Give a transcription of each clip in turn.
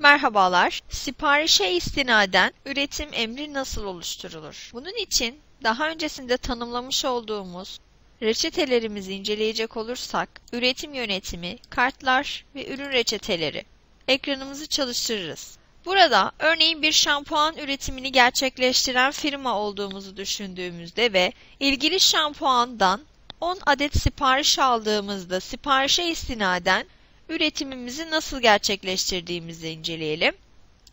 Merhabalar. Siparişe istinaden üretim emri nasıl oluşturulur? Bunun için daha öncesinde tanımlamış olduğumuz reçetelerimizi inceleyecek olursak üretim yönetimi, kartlar ve ürün reçeteleri ekranımızı çalıştırırız. Burada örneğin bir şampuan üretimini gerçekleştiren firma olduğumuzu düşündüğümüzde ve ilgili şampuandan 10 adet sipariş aldığımızda siparişe istinaden üretimimizi nasıl gerçekleştirdiğimizi inceleyelim.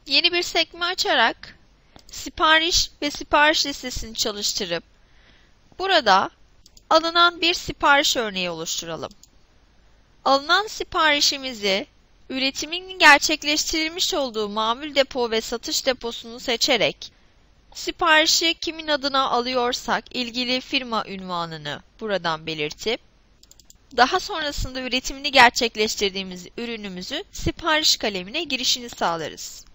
Yeni bir sekme açarak sipariş ve sipariş listesini çalıştırıp burada alınan bir sipariş örneği oluşturalım. Alınan siparişimizi üretimin gerçekleştirilmiş olduğu mamul depo ve satış deposunu seçerek siparişi kimin adına alıyorsak ilgili firma ünvanını buradan belirtip daha sonrasında üretimini gerçekleştirdiğimiz ürünümüzü sipariş kalemine girişini sağlarız.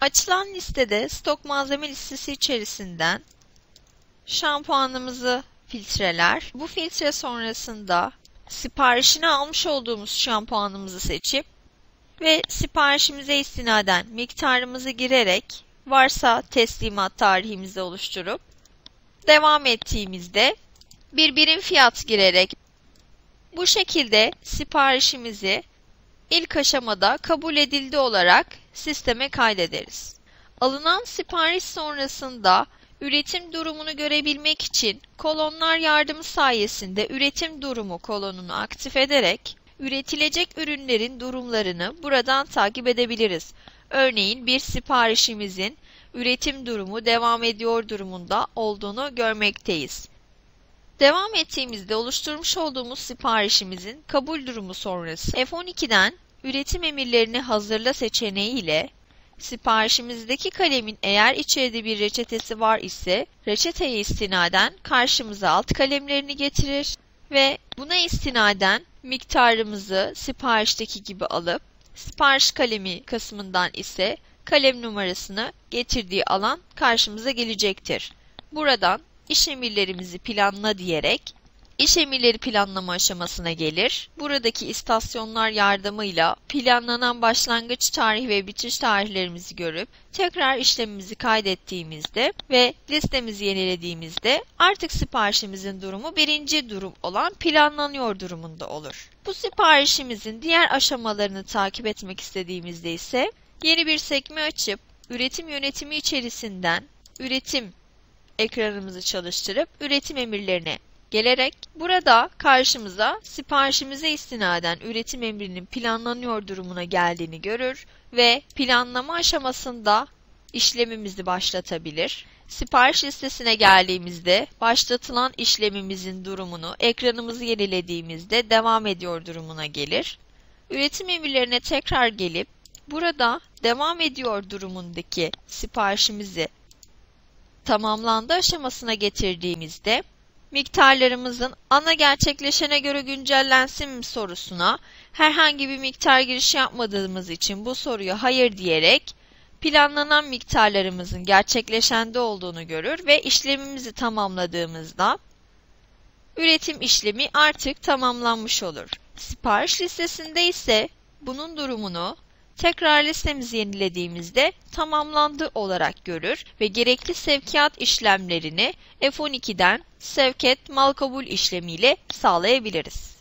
Açılan listede stok malzeme listesi içerisinden şampuanımızı filtreler. Bu filtre sonrasında siparişini almış olduğumuz şampuanımızı seçip ve siparişimize istinaden miktarımızı girerek varsa teslimat tarihimizi oluşturup devam ettiğimizde bir birim fiyat girerek bu şekilde siparişimizi ilk aşamada kabul edildi olarak sisteme kaydederiz. Alınan sipariş sonrasında üretim durumunu görebilmek için kolonlar yardımı sayesinde üretim durumu kolonunu aktif ederek üretilecek ürünlerin durumlarını buradan takip edebiliriz. Örneğin bir siparişimizin üretim durumu devam ediyor durumunda olduğunu görmekteyiz. Devam ettiğimizde oluşturmuş olduğumuz siparişimizin kabul durumu sonrası F12'den üretim emirlerini hazırla seçeneği ile siparişimizdeki kalemin eğer içeride bir reçetesi var ise reçeteye istinaden karşımıza alt kalemlerini getirir ve buna istinaden miktarımızı siparişteki gibi alıp sipariş kalemi kısmından ise kalem numarasını getirdiği alan karşımıza gelecektir. Buradan iş emirlerimizi planla diyerek iş emirleri planlama aşamasına gelir. Buradaki istasyonlar yardımıyla planlanan başlangıç tarih ve bitiş tarihlerimizi görüp tekrar işlemimizi kaydettiğimizde ve listemizi yenilediğimizde artık siparişimizin durumu birinci durum olan planlanıyor durumunda olur. Bu siparişimizin diğer aşamalarını takip etmek istediğimizde ise yeni bir sekme açıp üretim yönetimi içerisinden üretim ekranımızı çalıştırıp üretim emirlerine gelerek burada karşımıza siparişimize istinaden üretim emrinin planlanıyor durumuna geldiğini görür ve planlama aşamasında işlemimizi başlatabilir. Sipariş listesine geldiğimizde başlatılan işlemimizin durumunu ekranımızı yenilediğimizde devam ediyor durumuna gelir. Üretim emirlerine tekrar gelip burada devam ediyor durumundaki siparişimizi tamamlandı aşamasına getirdiğimizde miktarlarımızın ana gerçekleşene göre güncellensin mi sorusuna herhangi bir miktar giriş yapmadığımız için bu soruya hayır diyerek planlanan miktarlarımızın gerçekleşende olduğunu görür ve işlemimizi tamamladığımızda üretim işlemi artık tamamlanmış olur. Sipariş listesinde ise bunun durumunu tekrar listemizi yenilediğimizde tamamlandı olarak görür ve gerekli sevkiyat işlemlerini F12'den sevk et mal kabul işlemiyle sağlayabiliriz.